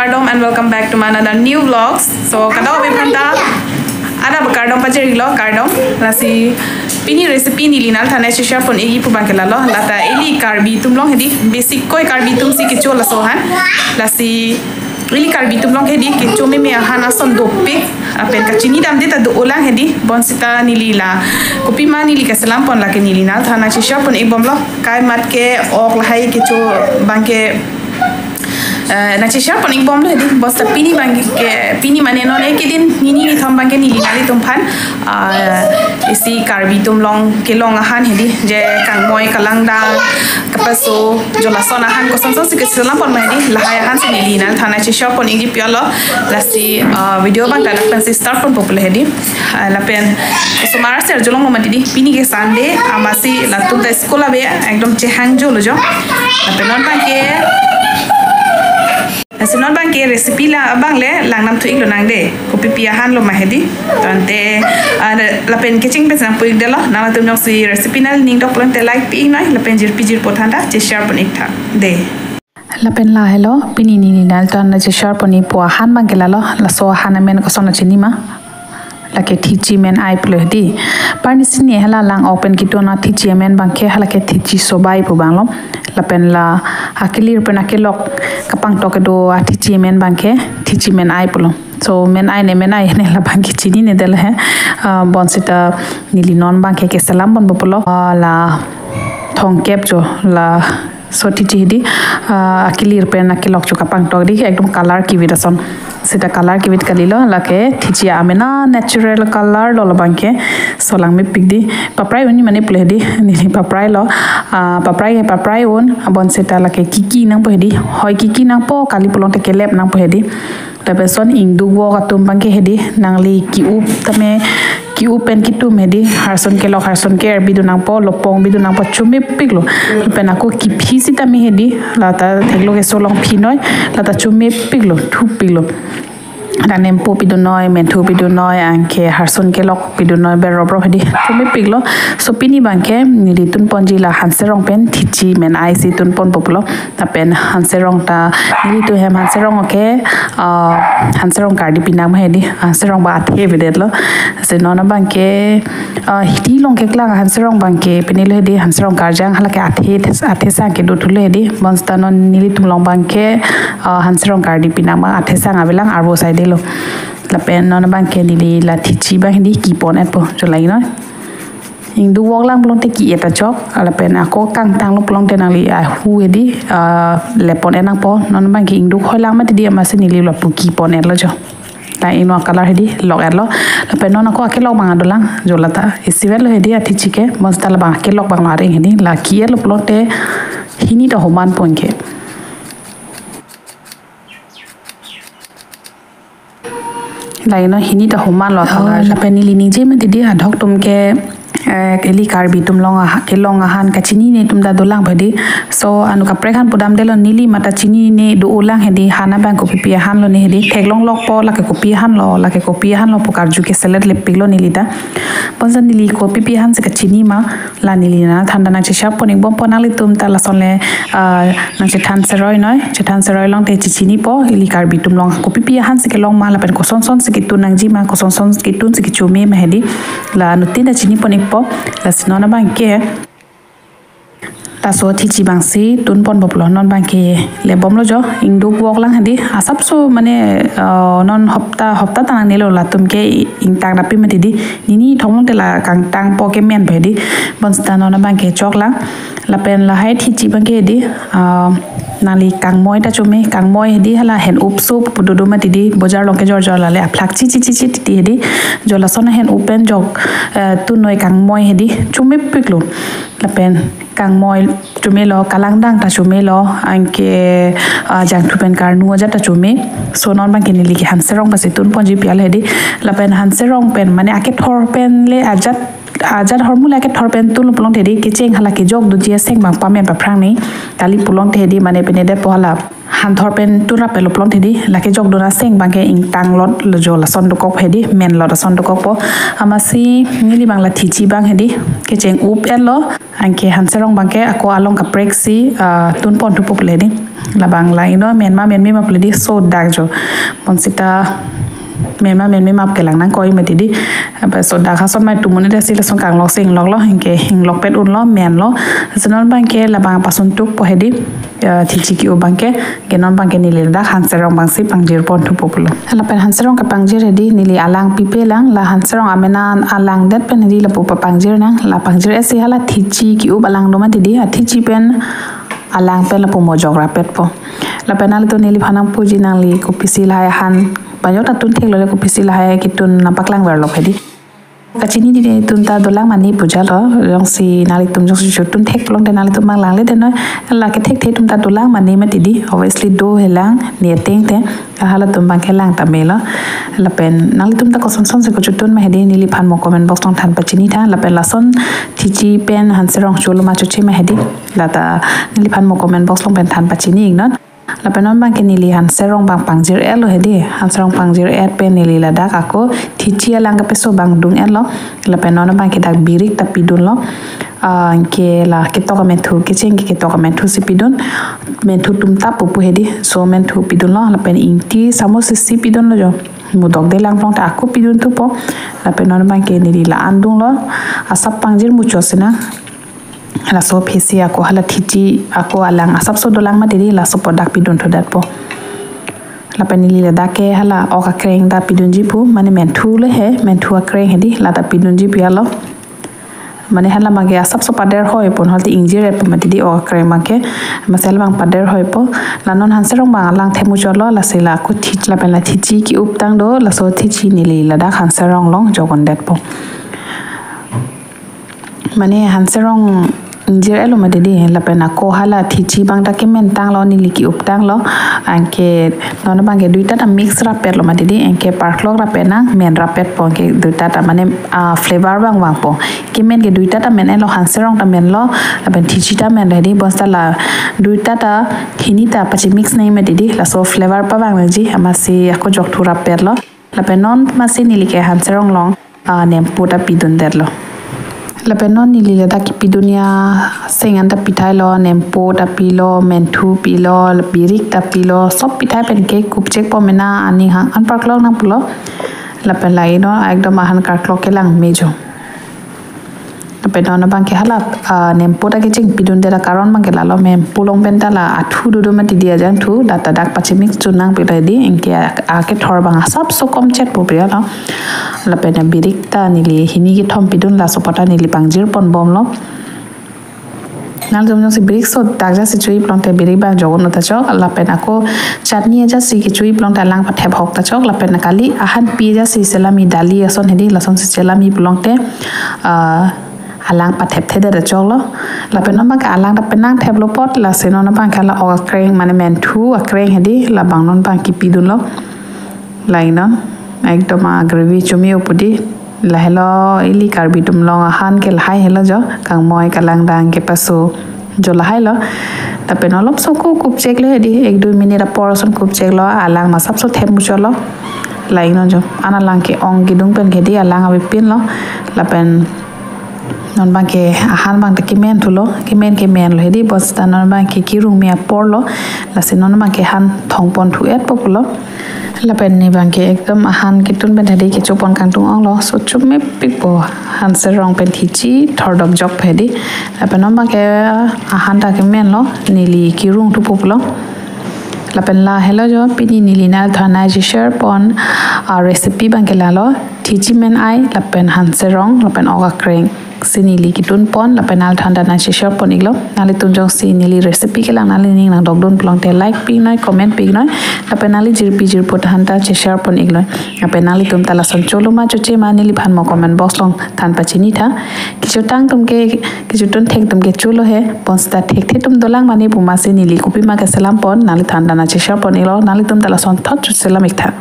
Cardom and welcome back to my another new vlogs. So kada obi phanta ada ba Cardom pajeri lo Cardom lasi pini recipe ni linal thana shisha pon egi pu bangke lalo lata eli karbi tum long hedi basic koi karbi tum si kicho la so han lasi ili karbi tum long hedi kicho me me hana son dope apen ka chini dam deta do ulang hedi bon sita nili la kopi ma nili ka salam pon la ke nili nal thana shisha pon ek bom lo kai mat ke ok la hai kicho bangke na chisha poning bom lo di bosta pini ke pini mane no ne kedin nini ni thom bang ke ni nali tum phan isi karbi tum long ke long han hedi. Je kang moi kalang da kapaso jola sona han ko son sik selam pon mai di la ya han thana chisha poning di pialo la si video bang ta pen si start pon popular hedi. La pen so mara ser jolong mo di pini ke sande amasi la tum skola be ekdom che hang jolo jo. La pen non bang Nasunod bang ke recipe lang abang le lang nam tuig lo nang de. Kopi piahan lo mahedi. Tante lapen kitchen pes nang puig de lo. Nama tum nok si recipe nal ning dok lang te like pi nai lapen jir pi jir pothanda che share pon ikta de. Lapen la hello pini ni ni nal na je share pon ni po han bang kelalo la so hanamen ko sona chinima. Ma la ke thichi men ai ple di. Par ni sini hala lang open ki to na thichi men bang ke hala ke thichi so bai pu bang lo. La pen la hakilir pen kapang to ke do thichi men bang ke thichi men ai pulo. So men ai ne men ai ne la bang ki chini ne del hai bon sita nili non bang ke ke salam bon pulo. La thong kep jo la so thichi di akilir pen akilok chu kapang to di ekdom color ki vidason সেটা colour কিবিট কালিলো লাকে থিচি Amena natural colour লো বাংকে সলাং মি পিক দি পাপ্রাই উনি মানে প্লে দি নিলি পাপ্রাই লো পাপ্রাই পাপ্রাই উন বন সেটা লাকে কি কি নাং পহেদি হয় কি কি নাং প কালি পলং তে কেলেপ নাং pahedi tapeson ingdu wo katum bangke hedi nangli ki up tame ki upen ki tu medi harson ke lo harson ke erbi du nang po lo pong bi du nang po chumi piglo upen aku ki phisi ta mi hedi la ta theklo ke so long phinoi la ta chumi piglo thu piglo ganem po pidunoi menthu pidunoi angkhe harson ke lok pidunoi be robro hadi tumi piglo so pini bangke nilitun ponji la hanse rong pen thichi men ai si tun pon poplo ta pen hanse rong ta nilitu hem hanse rong ke hanse rong kardi pinam hedi hanse rong ba athe videtlo se nona bangke hiti long ke klang hanse rong bangke penilo hedi hanse rong karjang halake athe athe sang ke dothule hedi bonstano nilitum long bangke hanse rong kardi pinam athe sang abelang arbo side lo la pen nona bangke nili la thichi bang hedi ki pon epo jolai no ing du wok lang plong te ki eta chok. Ala pen ako kang tang lo plong te nang li a hu edi le pon enang po. Non bang ki ing du khoi lang ma ti dia ma se ni li lo pu ki pon et lo jo hedi lok et lo. La pen non ako ake lok bang adolang jo la ta isivel lo hedi ati chike mos ta la bang ake lok bang laring hedi la lo plong te hini to homan pon lai na hini ta homa lo thaga na panili ni je ma didi ha dhok tum ke keli karbi tum long ke long han ka chini ne tum da dolang bhadi so anu ka prekhan pudam delo nili mata chini ne do ulang hedi hana bang ko pi han lo ne hedi. Theklong lok po la ke ko pi han lo la ke ko pi han lo pokar ju ke selet le piglo nili da. Ponsan nili ko pi pi han se ka chini ma la nili na. Thanda na che shap poning bom ponali tum ta la son le na che than seroi noi che than seroi long te chi chini po ili karbi tum long ko pi pi han se ke long ma la pen ko son son se ki tunang ji ma ko son son ki tun se ki chumi ma hedi. La nu tin da chini poning po la sinona bang ke ta so thi chi bang si tun pon bop lo non bang ke le bom lo jo ing du wok lang hadi asap so mane non hopta hopta ta ne lo la tum ke ing tang na pi ma di ni ni thong te la kang tang po ke men phe di bon sta non bang ke chok la la pen la hai thi chi bang ke di নালি কাংমই এটা চুমে কাংমই হেদি হেলা হেন উপ চুপ দুদুমা দিদি বজাৰ লগে জ্বৰ জ্বৰ লালে আফলাক চি চি চি চি তিতি হেদি জলাচন হেন উপেন জগ তু নৈ কাংমই হেদি চুমে পিকলো। লাপেন কাংমই চুমে ল কালাং দাং তা চুমে ল আংকে জাং থুপেন কাৰ নু অজা তা চুমে চোনৰ মানে কিনিলি কি হানছে ৰং পাচি তোন পঞ্জী পিয়াল হেদি লাপেন হানছে ৰং পেন মানে আকে থৰ পেন পেনলে আজাত আজাদ হরমুল একে থর পেন তুল পুলং থেদি কিচেং হালা কি জক দুজিয়া সেং মাং পামে পাফ্রাং নি কালি পুলং থেদি মানে পেনে দে পহলা হান থর পেন তুরা পেলো পুলং থেদি লাকে জক দুনা সেং বাংকে ইং টাং লট জল সন্দক হেদি মেন লট সন্দক আমা সি মিলি বাংলা থিচি বাং হেদি কিচেং উপ এল আংকে হানসেরং বাংকে আকো আলং কাপ্রেক সি তুন পন্টু পুপলেদি লা বাংলা ইনো মেনমা মেনমি মাপলেদি সো দাগ জো। বনসিতা men ma men mi map ke lang nang koi ma tidi. Apa so da kha son mai tu mun de sil son kang lok sing lok lo hinke hing lok pet un lo men lo. Sanon bang ke la bang pasun tuk po hedi thi chi ki u bang ke ke non bang ke ni le da han serong bang si pang jir pon tu populo la pen han serong ka pang jir hedi ni li alang pi pe lang. La han serong amena alang det pen hedi la pu pa pang jir nang. La pang jir esi hala chi ki u balang do ma tidi. A chi pen alang pen la pu mo po la penal to ni li phanang puji nang li ko pisi la han banyak ta tun thek lo ko pisi la hai ki tun na paklang ver lo phedi kachini di tun ta dolang mani puja lo long si nali tum jong si tun thek long de nali tum mang lang le de no la ke thek thek tum ta dolang mani ma di obviously do helang ni teng te hala tum bang ke lang ta me lo la pen nali tum ta ko son son se ko chutun ma hedi nili phan mo comment box tong than pachini tha la pen la son ti chi pen han se rong chulo ma chu chi ma hedi la ta nili phan mo comment box long pen than pachini ing non lapenon bang ke nili han serong bang pangjir elo hedi han serong pangjir et pe nili la dak ako. Thichi lang ka peso bang dung elo lapenon bang ke dak birik ta pidun lo. Ke la ke to men thu ke cheng ke si pidun men thu tum ta pu hedi so men thu pidun lo. Lapen inti samos si pidun lo jo. Mudok de lang plong ta aku pidun tu po. Lapenon bang ke nili la andung lo. Asap pangjir mucho sina la so phesi ako hala thiti ako alang asap so dolang ma diri la so podak pidun to dat po la panili la dake hala oka kreng da pidun ji pu mane men thu le he men thu a kreng hedi la ta pidun ji pi alo mane hala mage asap so pader hoy pon halti ingjir e pamati di oka kreng make masel bang pader hoy po la non han serong bang lang themu cholo la sela ku thich la pen la thichi ki up tang do la so thichi ni li la da han serong long jogon det po mane han serong njir elo ma dedi la pena ko hala bang ta kemen tang lo ni liki up tang lo anke non bang ke duita ta mix ra pet lo ma dedi anke park lo ra men ra po ke duita ta mane flavor bang bang po. Kemen ke duita ta men elo hanserong ta men lo la ben thi chi ta men dedi bosta la duita ta khini ta pachi mix nei ma dedi la so flavor pa bang ji ama si ako jok pet lo. La penon ma si ni like hanserong long nem puta pidun lo လပနောနီလီလတကိပိဒုနီယာစေငန်တပိထိုင်လောနမ်ပိုတပိလောမန်ထူပိလောလပိရိကတပိလောစပ်ပိထိုင်ပန်ကေကုပချက်ပမနာအနိဟန်အန်ပါကလောနပလောလပလိုက်နောအက်ဒမဟန်ကာကလောကေလန်မေဂျော no bang ke hala nempo da ke ching pidun de da karon bang ke lalo mem pulong pen la athu du du ma ti dia jang thu da ta dak pachimik chunang pi di engke a thor bang sap so kom chet po pria lo. La pena birik ta nili hini ki thom pidun la sopata nili pangjir pon bom lo. Nal jom jom si birik so tak ja si chui plong te birik bang jogon ta chok la pena ko chutney ja si ki chui plong ta lang pa thep hok ta chok la pena kali ahan pi ja si selami dali alang pa thep thede de cholo la pe nomba ka alang da penang thep lo pot la se non pa ka la o kreng mane men thu a kreng hedi la bang non pa ki pidun lo laina ekdom a grevi chumi opudi la helo ili karbi tum long han ke lai helo jo kang moi kalang dang ke pasu jo lai lo ta pen olop soko kup chek le di ek dui minute poroson kup chek lo alang ma sab so them cholo laino jo ana lang ke ong gidung pen ke di alang abi pin lo la pen non bank e ahan bang ta kimen thulo kimen ke men lo hedi bos ta non bank ki ki rumia porlo la se non bank han thong pon thu et populo la pen ni bank e ekdom ahan ki tun ben hedi ki chopon kang tu ang lo so chup me pik bo han se rong pen thi chi third of job hedi la pen non bank e ahan ta kimen lo nili ki rum tu populo la pen la hello jo pini nili na thana ji sher pon a recipe bank e la lo la lo thi chi men ai la pen han se rong la pen oga kreng sinili kitun pon la penal thanda na shop pon iglo. Nali tunjong sinili recipe ke lang nali ning nang dogdon plong te like pi noi comment pi noi. La penali jir pi jir pot hanta che share pon iglo. La penali tum tala son cholo ma choche ma nili phan mo comment box long than pa chini tha. Kichu tang tum ke kichu ton thek tum ke he pon sta thek the tum dolang mani puma sinili kupi ma ke salam pon nali thanda na che share pon iglo. Nali tum tala son thot selam ik tha